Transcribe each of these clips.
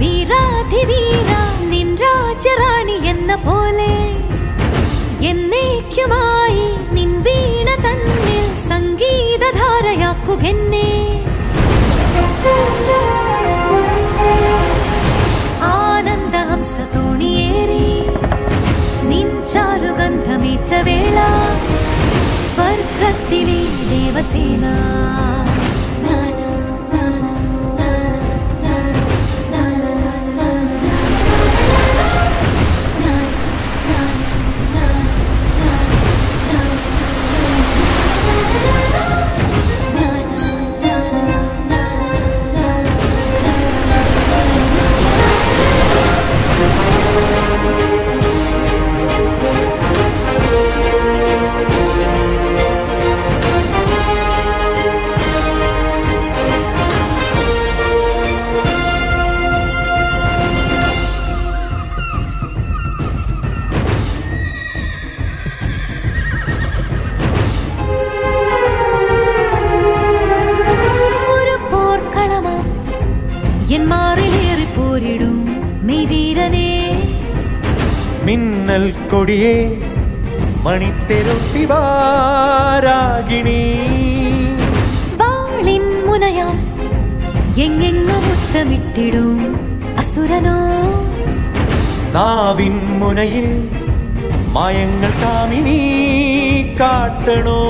വീരാധിവീര നിൻ രാജറാണി എന്ന പോലെ എന്നേക്കുമായി നിൻ വീണ തന്നിൽ സംഗീതധാരയാക്കുകെന്നെ ആനന്ദഹംസ തോണിയേറി നിൻ ചാരുഗന്ധമേറ്റ വേള സ്വർഗത്തിലെ ദേവസേന. പോരിടും മെയ്വീരനേ. മിന്നൽ കൊടിയേ മണിത്തെരുട്ടിവാരാഗിണി വാളിൻ മുനയാൽ എങ്ങെങ്ങും മുത്തമിട്ടിടും അസുരനോ. നാവിൻ മുനയിൽ മായങ്ങൾ കാമിനി കാട്ടണോ?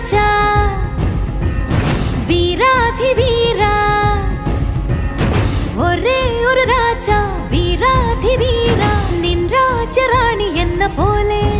ഒരു രാജ വീരാധിവീര ഒരേ ഒരു രാജ വീരാധിവീര നിൻ രാജറാണി എന്ന പോലെ എന്നേക്കുമായി